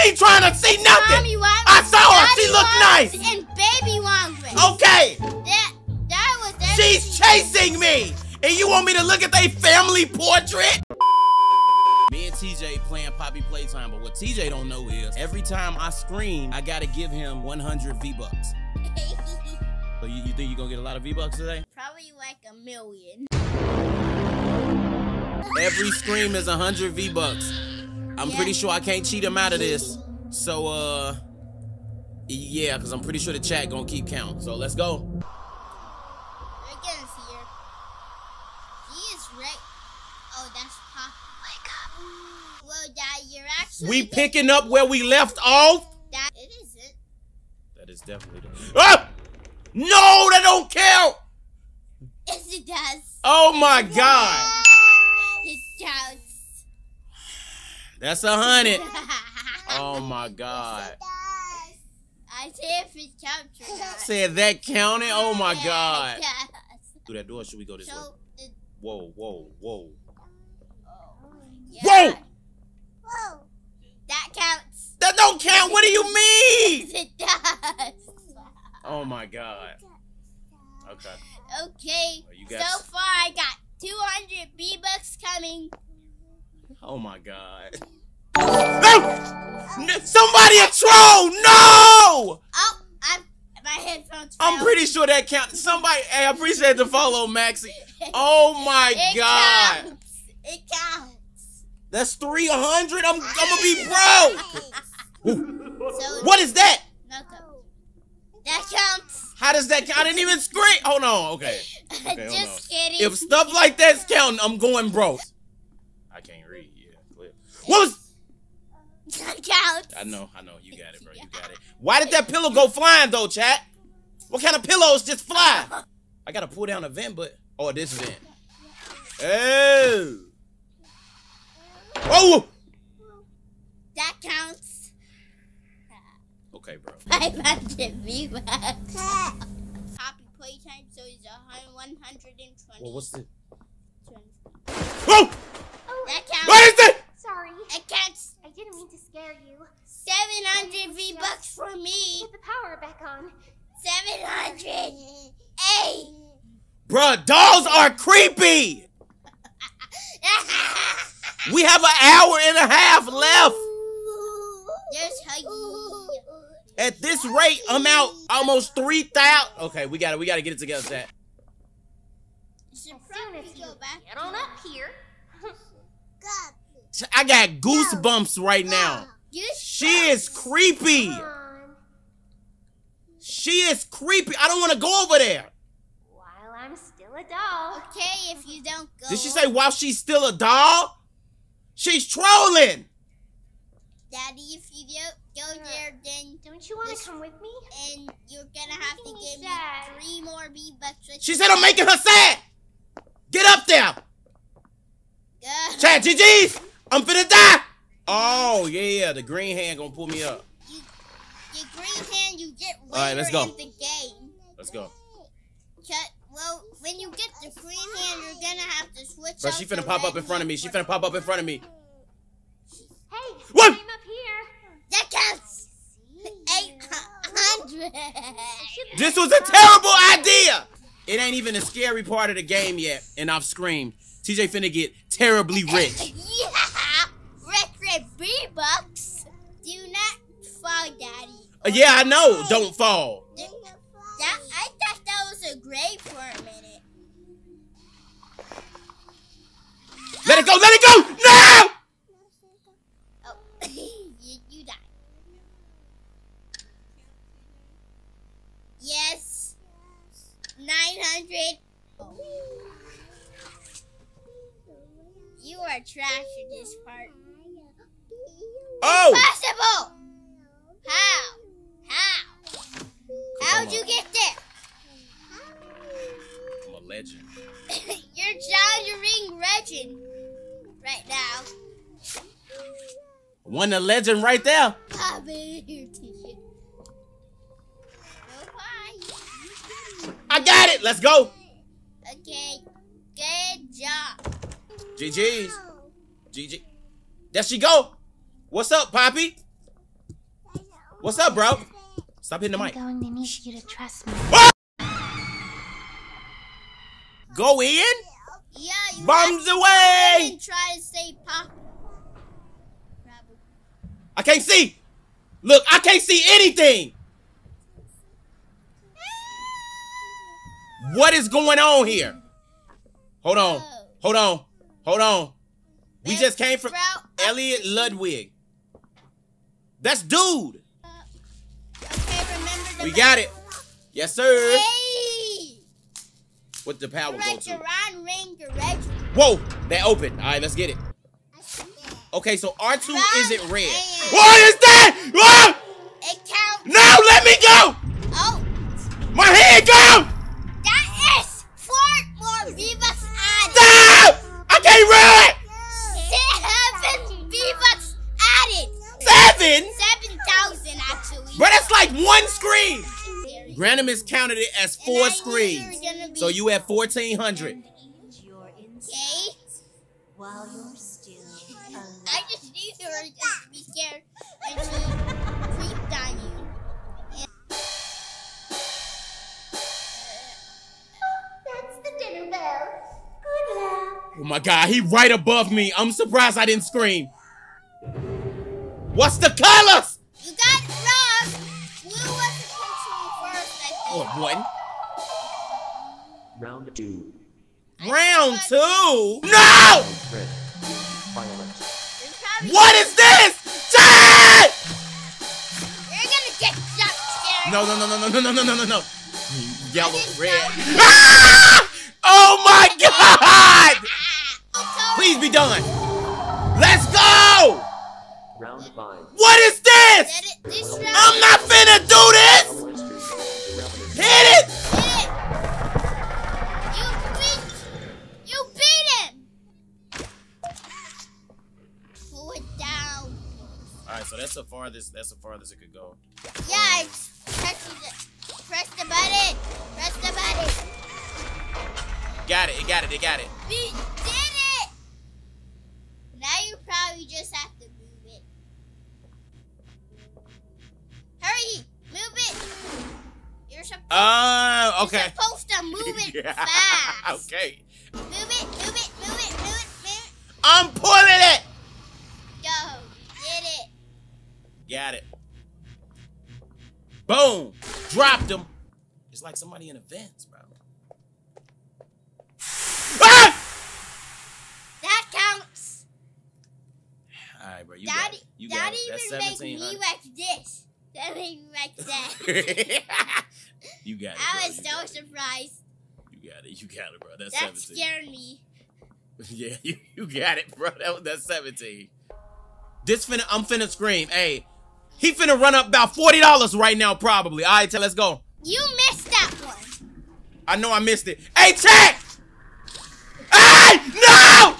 I ain't trying to see nothing. Mommy I saw her. Daddy She looked nice. And baby Wongris. Okay. That that was She's chasing me. And you want me to look at their family portrait? Me and TJ playing Poppy Playtime, but what TJ don't know is every time I scream, I gotta give him 100 V-Bucks. So you, you think you're gonna get a lot of V-Bucks today? Probably like a million. Every scream is 100 V-Bucks. I'm Yeah. pretty sure I can't cheat him out of this. So, uh, yeah, because I'm pretty sure the chat gonna keep count. So let's go. We're gonna see her. He is right. Oh, that's Pop. Wake up. Well, Dad, you're actually. We picking up where we left off. That it isn't. That is definitely the. Ah! No, that don't count. Yes, it does. Oh my God. It counts. That's a hundred. Oh my God. I say if it counts or not. Said that counted. Oh my God. it does. Through that door, should we go this way? So, it, Whoa, whoa, whoa. yeah. Whoa! Whoa. That counts. That don't count. What do you mean? Yes, it does. Oh my God. Okay. Okay. You got so far, I got 200 V bucks coming. Oh my God. No! Somebody a troll! No! Oh, I'm, my headphones. I'm pretty sure that counts. Somebody, hey, I appreciate the follow, Maxie. Oh my it God. Counts. It counts. That's 300. I'm, I'm gonna be broke. So What is that? Malcolm, That counts. How does that count? I didn't even scream. Hold on. Okay. Okay, Just kidding. If stuff like that's counting, I'm going broke. I can't read. Yeah, clear. What was? that counts. I know. I know. You got it, bro. You got it. Why did that pillow go flying though, chat? What kind of pillows just fly? I gotta pull down a vent, but oh, this vent. Oh. Oh. That counts. Okay, bro. 500 V bucks. Poppy playtime, so it's a 120. Well, what's the? Oh! That counts. What is it? Sorry, It counts. I didn't mean to scare you. 700 V bucks for me. Put the power back on. 700. Hey. Bruh, dolls are creepy. We have an hour and a half left. There's Huggy. At this rate, I'm out almost three thousand. Okay, we got it. We got to get it together, chat. You should probably go back. get on up here. I got goosebumps right now. You She is creepy. She is creepy. I don't want to go over there. While I'm still a doll. Okay, if you don't go. Did she say while she's still a doll? She's trolling. Daddy, if you don't go there, then Don't you want to come with me? and you're gonna have to making me give me sad. three more V bucks. She said I'm making her sad. Get up there. Uh, Chat, GG's. I'm finna die. Oh, yeah, the green hand gonna pull me up. you, your green hand, you get later All right, let's go. in the game. Let's go. Ch- well, when you get the green hand, you're gonna have to switch. Bro, out she the finna pop up in front of me. hand She for- finna pop up in front of me. Hey, What? I'm up here. That counts. Eight hundred. This was a terrible idea. It ain't even a scary part of the game yet, and I've screamed. TJ finna get terribly rich. V bucks. Do not fall, Daddy. Uh, yeah, I know. Don't fall. That I thought that was a grape for a minute. Let it go. Let it go. No. Oh, you, you died. Yes. 900. You are trash in this part. Oh. Possible! How? How? How'd you get there? I'm a legend. You're challenging legend right now. One a legend right there. In your t-shirt. I got it. Let's go. Okay. Good job. GG's. GG. There she go. What's up, Poppy? What's up, bro? Stop hitting the mic. I'm going to need you to trust me. Go in. Yeah, you Bombs have to away! go in and try to say pop. I can't see. Look, I can't see anything. What is going on here? Hold on. Oh. Hold on. Hold on. We just came from Elliot Ludwig. That's dude. Okay, We got it. Yes, sir. Hey! What the power go to? Jerron Ring Garage. Whoa, that opened. All right, let's get it. Okay, so R2 isn't red. Right. What is that? Ah! It counts. No, let me go. Oh, My hand go. that is four more V-Bucks added. Stop! I can't run. Seven V-Bucks added. Seven. Seven thousand. But that's like one screen. Granimus counted it as four knew screens. you were gonna be- So you had 1,400. Okay. While you're still I just knew you were gonna be scared and she creeped on you. That's the dinner bell. Good luck. Oh my god, he right above me. I'm surprised I didn't scream. What's the colors? You got it wrong. Blue was supposed to be first, I Oh, think. one. Round two. Round two. No! Red. Violet. What is this? Chad! You're gonna get jump scared. No, no, no, no, no, no, no, no, no, no, no. Yellow, red. Ah! The farthest it could go. Yeah, it's press the, press the button. Press the button. Got it, it got it, it got it. We did it. Now you probably just have to move it. Hurry, move it. You're supposed. Uh You're supposed to move it fast. okay. Move it, move it, move it, move it, move it. I'm pulling it! Go. Did it. Got it. Boom! Dropped him. It's like somebody in a vents, bro. Ah! That counts. Alright, bro. You got it. You got Daddy it. That's even make me 1700. like this. That made me like that. you got it. I was You so got it. surprised. You got it. You got it, bro. That's That 17. scared me. Yeah, you, you got it, bro. That was that's 17. This finna I'm finna scream. Hey, he finna run up about $40 right now, probably. Alright, tell let's go. You missed that one. I know I missed it. Hey, check! Hey! No!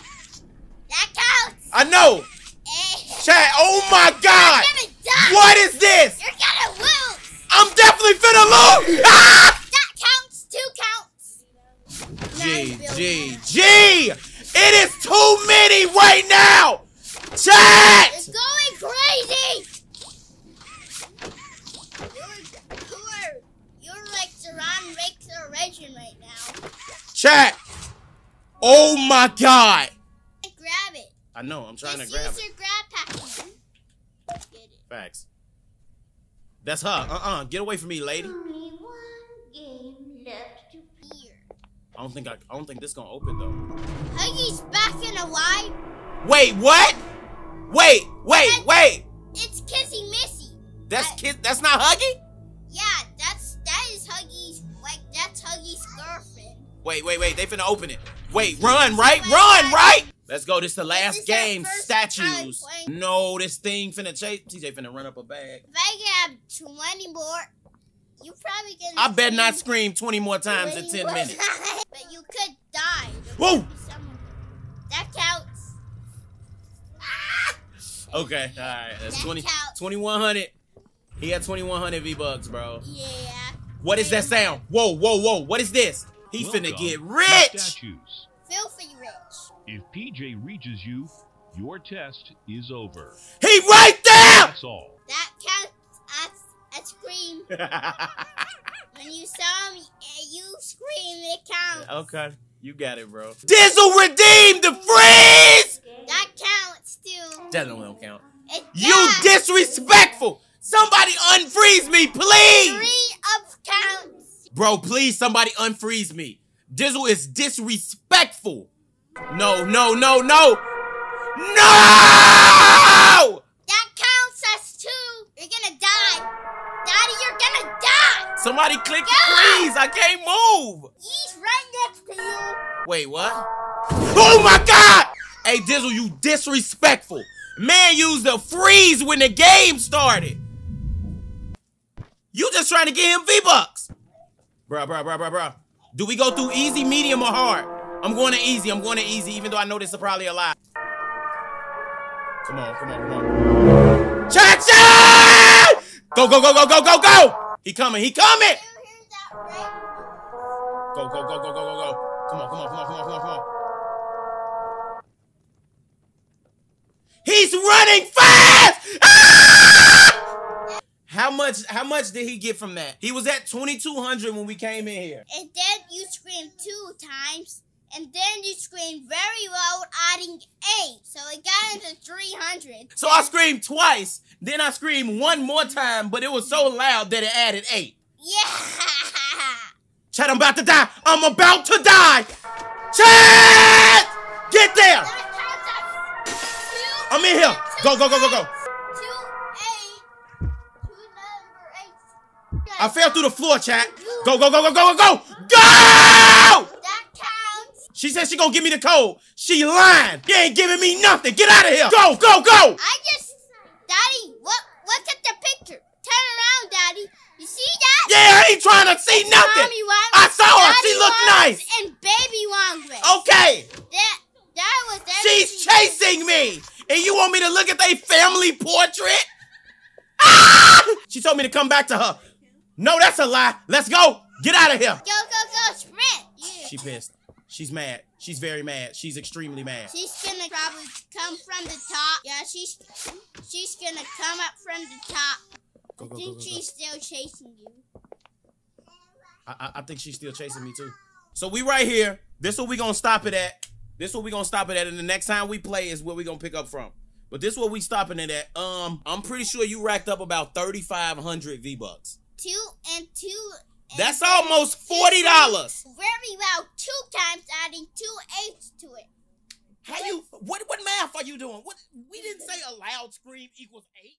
That counts. I know. Eh. Chat, oh my god! You're gonna die. What is this? You're gonna lose. I'm definitely finna lose! Ah! That counts. Two counts. G, Nice, G, G! It is too many right now! Chat! It's going crazy. You're, you're, you're like Saran Rakes Origin right now. Chat! Oh my god! Grab it. I know, I'm trying Just to grab use it. your grab pack. Get it. Facts. That's her. Uh-uh. Get away from me, lady. Only one game left to Here. I don't think I I don't think this gonna open though. Huggy's back in a wide. Wait, what? Wait, wait, wait! It's Kissy Missy. That's I- kid that's not Huggy? Yeah, that's that is Huggy's Wait, wait, wait, they finna open it. Wait, run, right? Run, right? Let's go. This the last game. Statues. No, this thing finna chase. TJ finna run up a bag. If I grab twenty more, you probably gonna. I bet not scream scream 20 more times in 10 minutes. but you could die. Whoa! could be someone- That counts. Ah! Okay, alright. That's That 20, 2100. He had 2100 V bucks, bro. Yeah. What is that sound? Whoa, whoa, whoa. What is this? He finna Welcome get rich. Statues. Filthy rich. If PJ reaches you, your test is over. He right there. That's all. That counts as a scream. When you saw me you scream, it counts. okay, you got it, bro. Dizzle redeemed the freeze. That counts too. That don't count. It You does. disrespectful. Somebody unfreeze me, please. Three of counts. Bro, please, somebody unfreeze me. Dizzle is disrespectful. No, no, no, no. No! That counts as two. You're gonna die. Daddy, you're gonna die. Somebody click freeze. I can't move. He's right next to you. Wait, what? Oh my god! Hey, Dizzle, you disrespectful. Man used the freeze when the game started. You just trying to get him V-Bucks. Bruh, bruh, bruh, bruh, bruh. Do we go through easy, medium, or hard? I'm going to easy. I'm going to easy, even though I know this is probably a lie. Come on, come on, come on. Cha-cha! Go, go, go, go, go, go, go! He coming, he coming! Go, go, go, go, go, go, go. Come on, come on, come on, come on, come on, come on. He's running fast! Ah! How much how much did he get from that? He was at 2200 when we came in here. And then you screamed two times. And then you screamed very loud, adding eight. So it got into 300. So I screamed twice, then I screamed one more time, but it was so loud that it added 8. Yeah. Chad, I'm about to die. I'm about to die. Chad! Get there! That counts as two. I'm in here. Go, go, go, go, go. I fell through the floor, Chad. Go, go, go, go, go, go, go! Go! That counts. She said she gonna give me the code. She lying. You ain't giving me nothing. Get out of here. Go, go, go. I just, Daddy, look, look at the picture. Turn around, Daddy. You see that? Yeah, I ain't trying to see nothing. Mommy Wong, I saw her. Daddy She looked nice. And Baby Wong. Okay. That, that was She's chasing me. And you want me to look at their family portrait? Ah! She told me to come back to her. No, that's a lie. Let's go. Get out of here. Go, go, go, sprint. Yeah. She pissed. She's mad. She's very mad. She's extremely mad. She's gonna probably come from the top. Yeah, she's she's gonna come up from the top. Go, I go, go, think go. she's still chasing you. I, I, I think she's still chasing me too. So we right here. This what we gonna stop it at. This what we gonna stop it at. And the next time we play is where we gonna pick up from. But this what we stopping it at. Um, I'm pretty sure you racked up about 3,500 V bucks. Two and two. and That's almost forty dollars. Very well, two times adding two eights to it. How you? What what math are you doing? What we didn't say a loud scream equals eight.